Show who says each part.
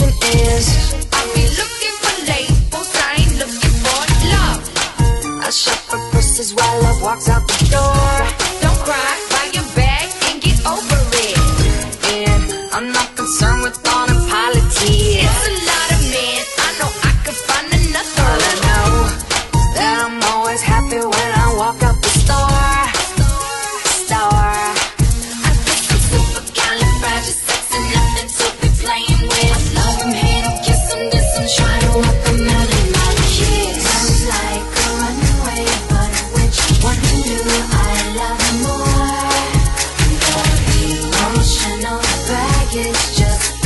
Speaker 1: affection is.
Speaker 2: I'll be looking for labels, I ain't looking for love.
Speaker 1: I shop for purses while love walks out the door. is just